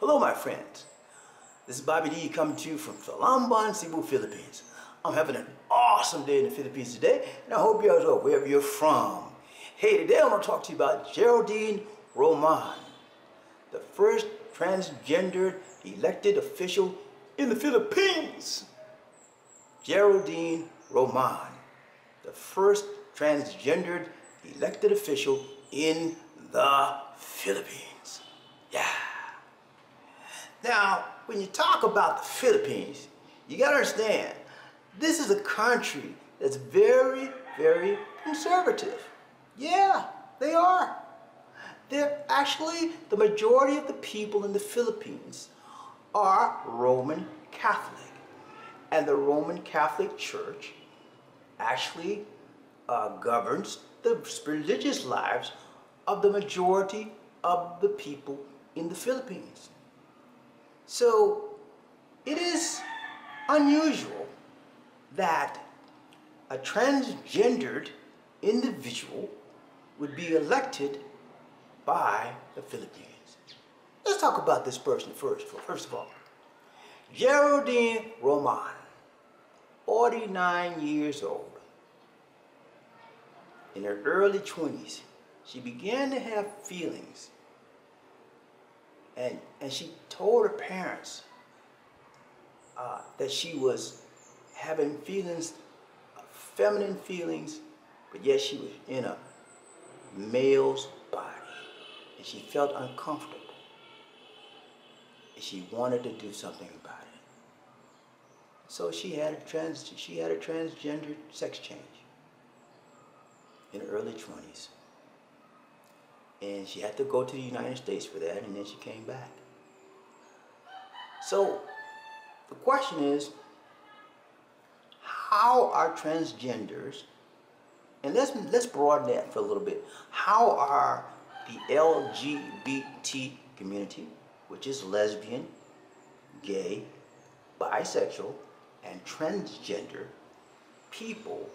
Hello, my friends. This is Bobby D coming to you from Talamban, Cebu, Philippines. I'm having an awesome day in the Philippines today, and I hope you are wherever you're from. Hey, today I want to talk to you about Geraldine Roman, the first transgendered elected official in the Philippines. Geraldine Roman, the first transgendered elected official in the Philippines. Yeah. Now, when you talk about the Philippines, you gotta understand, this is a country that's very, very conservative. Yeah, they are. They're actually, the majority of the people in the Philippines are Roman Catholic. And the Roman Catholic Church actually uh, governs the religious lives of the majority of the people in the Philippines. So it is unusual that a transgendered individual would be elected by the Philippines. Let's talk about this person first. First of all, Geraldine Roman, 49 years old. In her early 20s, she began to have feelings. And, and she told her parents uh, that she was having feelings, feminine feelings, but yet she was in a male's body. And she felt uncomfortable. And she wanted to do something about it. So she had a trans she had a transgender sex change in her early 20s. And she had to go to the United States for that, and then she came back. So the question is, how are transgenders, and let's, let's broaden that for a little bit, how are the LGBT community, which is lesbian, gay, bisexual, and transgender people,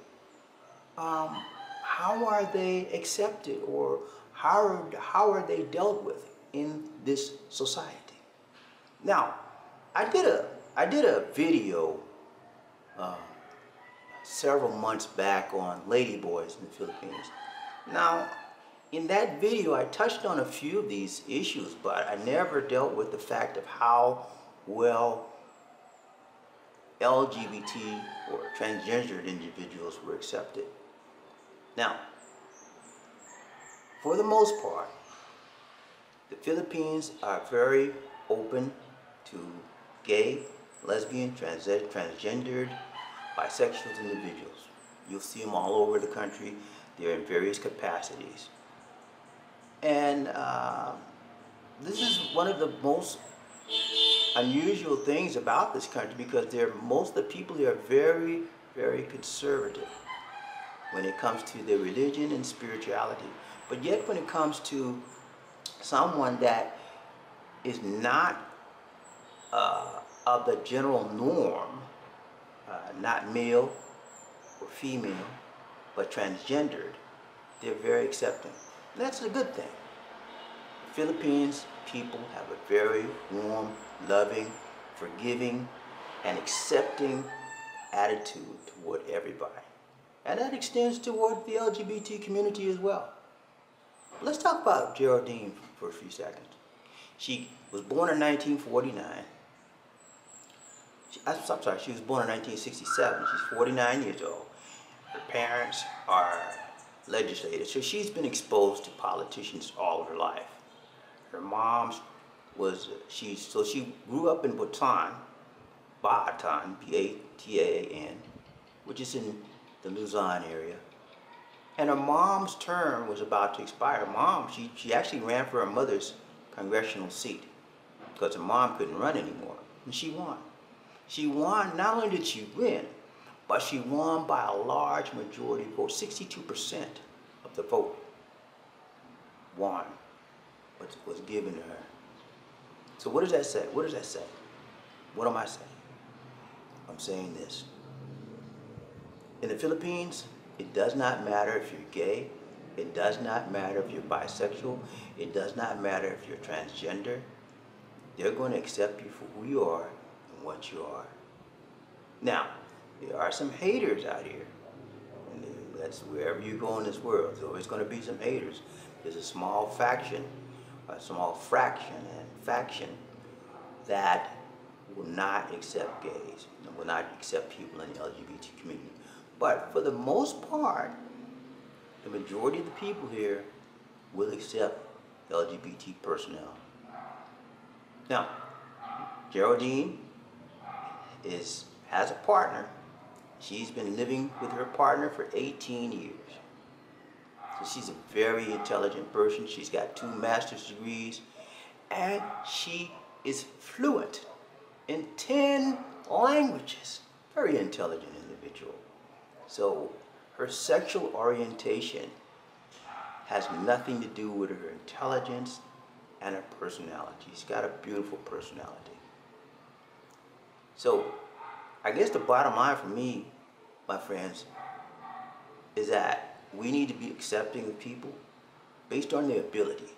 um, how are they accepted or how are, how are they dealt with in this society? Now, I did a, I did a video uh, several months back on ladyboys in the Philippines. Now, in that video, I touched on a few of these issues, but I never dealt with the fact of how well LGBT or transgendered individuals were accepted. Now, for the most part, the Philippines are very open to gay, lesbian, trans transgendered, bisexual individuals. You'll see them all over the country. They're in various capacities. And uh, this is one of the most unusual things about this country because they're, most of the people here are very, very conservative when it comes to their religion and spirituality. But yet when it comes to someone that is not uh, of the general norm, uh, not male or female, but transgendered, they're very accepting. That's a good thing. The Philippines people have a very warm, loving, forgiving, and accepting attitude toward everybody. And that extends toward the LGBT community as well. Let's talk about Geraldine for a few seconds. She was born in 1949. She, I'm sorry, she was born in 1967. She's 49 years old. Her parents are legislators, so she's been exposed to politicians all her life. Her mom was, she, so she grew up in Bataan, Bataan, B-A-T-A-A-N, which is in the Luzon area. And her mom's term was about to expire. Mom, she, she actually ran for her mother's congressional seat because her mom couldn't run anymore. And she won. She won, not only did she win, but she won by a large majority vote. 62% of the vote won what was given to her. So what does that say? What does that say? What am I saying? I'm saying this. In the Philippines, it does not matter if you're gay. It does not matter if you're bisexual. It does not matter if you're transgender. they're going to accept you for who you are and what you are. Now, there are some haters out here. And that's wherever you go in this world, there's always going to be some haters. There's a small faction, a small fraction and faction that will not accept gays, and will not accept people in the LGBT community. But for the most part, the majority of the people here will accept LGBT personnel. Now, Geraldine is has a partner. She's been living with her partner for 18 years. So she's a very intelligent person. She's got two master's degrees and she is fluent in 10 languages. Very intelligent individual. So her sexual orientation has nothing to do with her intelligence and her personality. She's got a beautiful personality. So I guess the bottom line for me, my friends, is that we need to be accepting people based on their ability,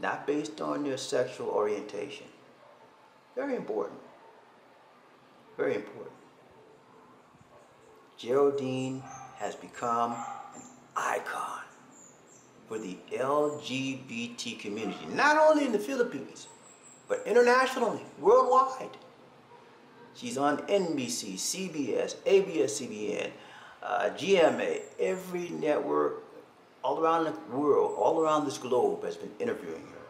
not based on their sexual orientation. Very important. Very important. Geraldine has become an icon for the LGBT community, not only in the Philippines, but internationally, worldwide. She's on NBC, CBS, ABS-CBN, uh, GMA, every network all around the world, all around this globe has been interviewing her.